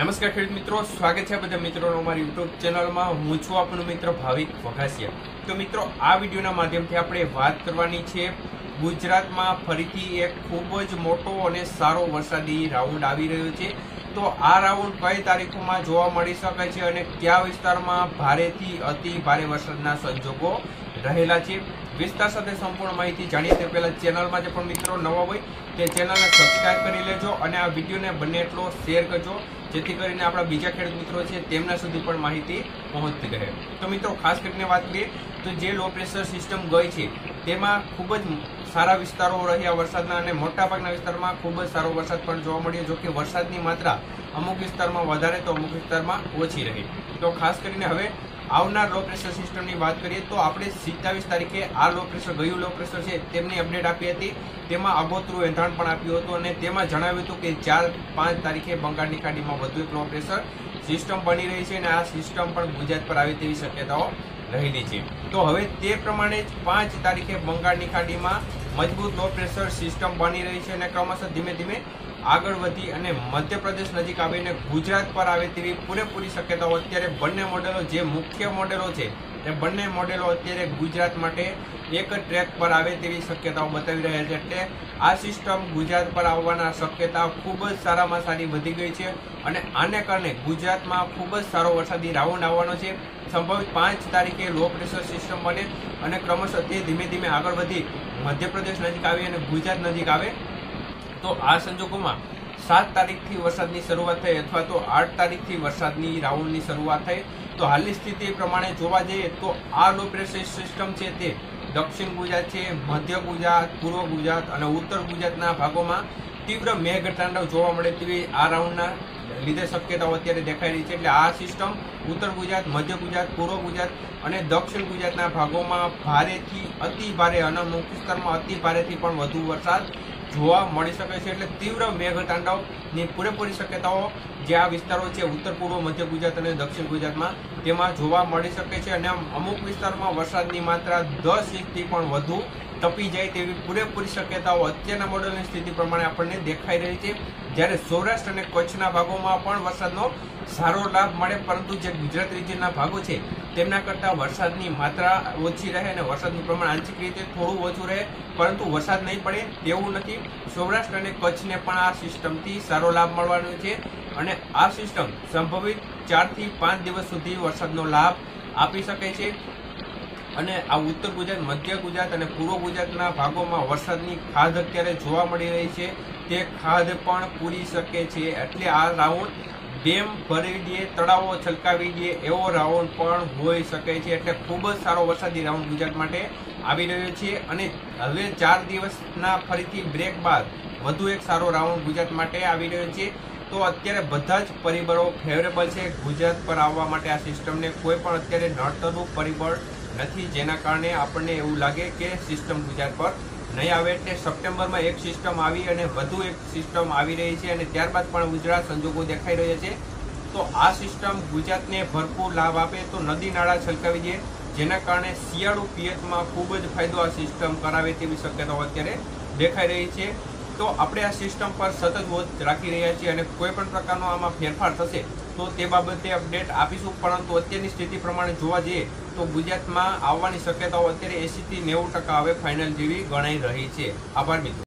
નમસ્કાર ખેડૂત મિત્રો, સ્વાગત છે બધા મિત્રોનો અમારી યુટ્યુબ ચેનલમાં. હું છું આપણો મિત્ર ભાવિક વઘાસિયા. તો મિત્રો, આ વિડીયોના માધ્યમથી આપણે વાત કરવાની છે, ગુજરાતમાં ફરીથી એક ખૂબ જ મોટો અને સારો વરસાદી રાઉન્ડ આવી રહ્યો છે. તો આ રાઉન્ડ કઈ તારીખોમાં જોવા મળી શકે છે અને કયા વિસ્તારમાં ભારેથી અતિ ભારે વરસાદના સંજોગો રહેલા છે. વિસ્તાર સાથે સંપૂર્ણ માહિતી જાણીએ તે પહેલાં ચેનલમાં જે પણ મિત્રો નવા હોય તે ચેનલને સબસ્ક્રાઈબ કરી લેજો અને આ વિડીયોને બને એટલો શેર કરજો, જેથી કરીને આપણા બીજા ખેડૂત મિત્રો છે તેમના સુધી પણ માહિતી પહોંચતી રહે. તો મિત્રો, ખાસ કરીને વાત કરીએ તો જે લો પ્રેશર સિસ્ટમ ગઈ છે, તેમાં ખૂબ જ સારા વિસ્તારો રહ્યા વરસાદના અને મોટાભાગના વિસ્તારમાં ખૂબ જ સારો વરસાદ પણ જોવા મળ્યો, જો કે વરસાદની માત્રા અમુક વિસ્તારમાં વધારે તો અમુક વિસ્તારમાં ઓછી રહી. તો ખાસ કરીને હવે આવનાર લો પ્રેશર સિસ્ટમની વાત કરીએ તો આપણે સિત્તાવીસ તારીખે આ લો પ્રેશર ગયું લો પ્રેશર છે તેમની અપડેટ આપી હતી. તેમાં આગોતરું એંધાણ પણ આપ્યું હતું અને તેમાં જણાવ્યું હતું કે ચાર પાંચ તારીખે બંગાળની ખાડીમાં વધુ એક લો પ્રેશર સિસ્ટમ બની રહી છે અને આ સિસ્ટમ પણ ગુજરાત પર આવે તેવી શક્યતાઓ રહેલી છે. તો હવે તે પ્રમાણે જ પાંચ તારીખે બંગાળની ખાડીમાં મજબૂત લો પ્રેશર સિસ્ટમ બની રહી છે અને ક્રમશઃ ધીમે ધીમે આગળ વધી અને મધ્યપ્રદેશ નજીક આવીને ગુજરાત પર આવે તેવી પૂરેપૂરી શક્યતાઓ અત્યારે બંને મોડેલો જે મુખ્ય મોડેલો છે એ બંને મોડેલો અત્યારે ગુજરાત માટે એક ટ્રેક પર આવે તેવી શક્યતાઓ બતાવી રહ્યા છે. એટલે આ સિસ્ટમ ગુજરાત પર આવવાના શક્યતા ખૂબ જ સારામાં સારી વધી ગઈ છે અને આને કારણે ગુજરાતમાં ખૂબ જ સારો વરસાદી રાઉન્ડ આવવાનો છે. સંભવિત પાંચ તારીખે લો પ્રેશર સિસ્ટમ બને અને ક્રમશઃ તે ધીમે ધીમે આગળ વધી મધ્યપ્રદેશ નજીક આવી અને ગુજરાત નજીક આવે. તો આ સંજોગોમાં સાત તારીખથી વરસાદની શરૂઆત થઈ અથવા તો આઠ તારીખથી વરસાદની રાઉન્ડની શરૂઆત થઈ. તો હાલની સ્થિતિ પ્રમાણે જોવા જઈએ તો આ લો પ્રેશર સિસ્ટમ છે તે દક્ષિણ ગુજરાત છે, મધ્ય ગુજરાત, પૂર્વ ગુજરાત અને ઉત્તર ગુજરાતના ભાગોમાં તીવ્ર મેઘતાંડવ જોવા મળે તેવી આ રાઉન્ડના લીધે શક્યતાઓ અત્યારે દેખાઈ રહી છે. એટલે આ સિસ્ટમ ઉત્તર ગુજરાત, મધ્ય ગુજરાત, પૂર્વ ગુજરાત અને દક્ષિણ ગુજરાતના ભાગોમાં ભારેથી અતિ ભારે અને અમુક વિસ્તારમાં અતિ ભારેથી પણ વધુ વરસાદ જોવા મળી શકે છે એટલે તીવ્ર મેઘતાંડવની પૂરેપૂરી શક્યતાઓ જે આ વિસ્તારો છે, ઉત્તર પૂર્વ, મધ્ય ગુજરાત અને દક્ષિણ ગુજરાતમાં, તેમાં જોવા મળી શકે છે અને અમુક વિસ્તારમાં વરસાદની માત્રા દસ ઇંચથી પણ વધુ તપી જાય તેવી પૂરેપૂરી શક્યતાઓ અત્યારના મોડલની સ્થિતિ પ્રમાણે આપણને દેખાઈ રહી છે. જ્યારે સૌરાષ્ટ્ર અને કચ્છના ભાગોમાં પણ વરસાદનો સારો લાભ મળે, પરંતુ જે ગુજરાત રિજનના ભાગો છે, તેમના કરતાં વરસાદની માત્રા ઓછી રહે અને વરસાદનું પ્રમાણ આંશિક રીતે થોડું ઓછું રહે, પરંતુ વરસાદ નહીં પડે તેવું નથી. સૌરાષ્ટ્ર અને કચ્છને પણ આ સિસ્ટમથી સારો લાભ મળવાનો છે અને આ સિસ્ટમ સંભવિત ચારથી પાંચ દિવસ સુધી વરસાદનો લાભ આપી શકે છે. અને આ ઉત્તર ગુજરાત, મધ્ય ગુજરાત અને પૂર્વ ગુજરાતના ભાગોમાં વરસાદની ખાધ અત્યારે જોવા મળી રહી છે. તે ખાધ પણ પૂરી શકે છે. એટલે આ રાઉન્ડ ડેમ ભરી દે તળાવો છલકાવી દે એવો રાઉન્ડ પણ હોઈ શકે છે. એટલે ખૂબ જ સારો વરસાદી રાઉન્ડ ગુજરાત માટે આવી રહ્યો છે. અને હવે ચાર દિવસના ફરીથી બ્રેક બાદ વધુ એક સારો રાઉન્ડ ગુજરાત માટે આવી રહ્યો છે. તો અત્યારે બધા જ પરિબળો ફેવરેબલ છે. ગુજરાત પર આવવા માટે આ સિસ્ટમને કોઈ પણ અત્યારે નડતરનું પરિબળ નથી. જેના કારણે આપણને એવું લાગે કે સિસ્ટમ ગુજરાત પર નહીં આવે એટલે સપ્ટેમ્બરમાં એક સિસ્ટમ આવી અને વધુ એક સિસ્ટમ આવી રહી છે અને ત્યારબાદ પણ ગુજરાત સંજોગો દેખાઈ રહ્યા છે. તો આ સિસ્ટમ ગુજરાતને ભરપૂર લાભ આપે તો નદી નાળા છલકાવી દે, જેના કારણે શિયાળુ પિયતમાં ખૂબ જ ફાયદો આ સિસ્ટમ કરાવે તેવી શક્યતાઓ અત્યારે દેખાઈ રહી છે. તો આપણે આ સિસ્ટમ પર સતત વોચ રાખી રહ્યા છીએ અને કોઈ પણ પ્રકારનો આમાં ફેરફાર થશે તો તે બાબતે અપડેટ આપીશું, પરંતુ અત્યારની સ્થિતિ પ્રમાણે જોવા જઈએ તો ગુજરાતમાં આવવાની શક્યતાઓ અત્યારે એંશીથી નેવું ટકા હવે ફાઇનલ જેવી ગણાઈ રહી છે. આભાર મિત્રો.